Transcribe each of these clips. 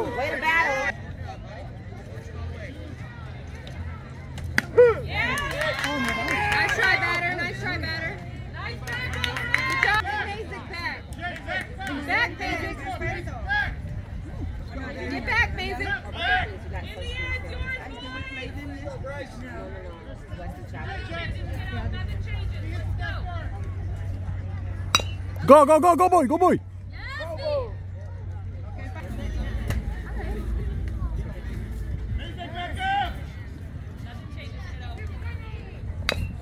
battle. Way to battle. Nice try, batter. Nice try, batter. Good job. Basic back. Back, basic. Get back, basic. Go, go, go, go, boy, go, boy.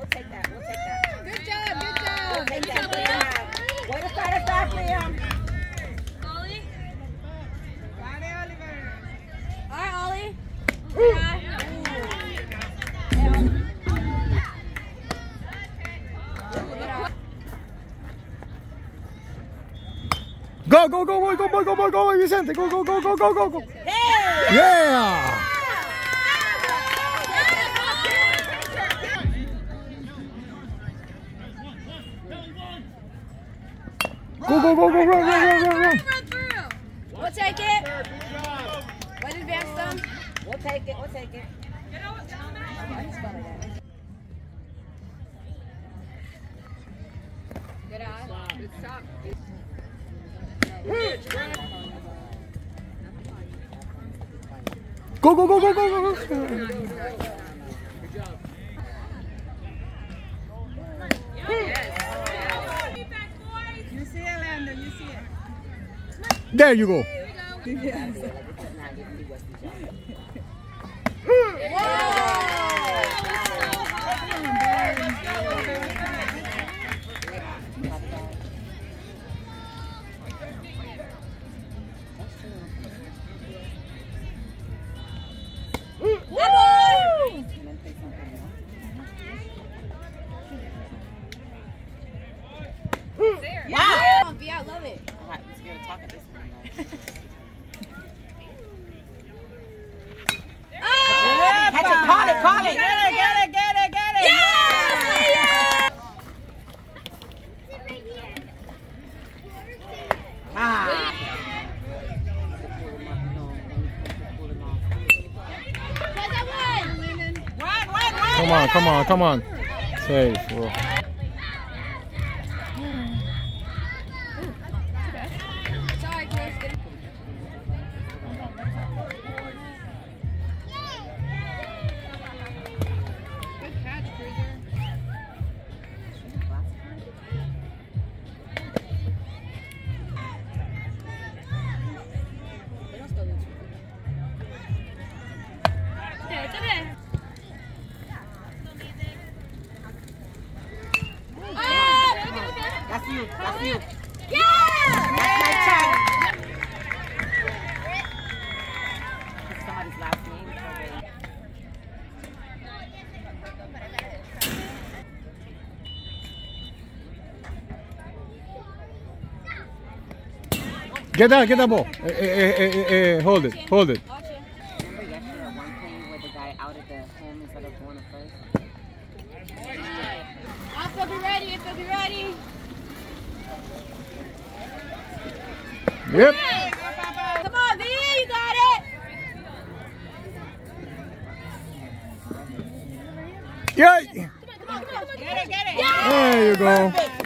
We'll take that. We'll take that. Good job, good job. We'll take Good that. job, Way to Leah. have. Way to start us off, Liam. Ollie. All right, Ollie. Good eye. Go, go, go, boy, go, boy, go, boy, go, boy, Vicente. Go, go, go, go, go, go, go. Yeah. Go, go, go, go, run, run, run, run, run. We'll take it. What advance them? We'll take it. We'll take it. Good eye. Good stop. Go, go, go, go, go, go, go. You see it, Lando. You see There you go. Wow. Yeah, I love it. Alright, let's get a talk at this one. Oh, Catch it. Call it. Call it. Get it, get it, get it, get it. Yes! Ah. Come on, come on, come on. Safe. bro. You. That's you. Yeah! That's my child. Somebody's last name. Get that, get that ball. Eh, eh, eh, eh, eh, eh, hold it, hold it. Yep. Come on, V, you got it. Yeah. Come on, come on, come on. Get it, get it. There you go. Perfect.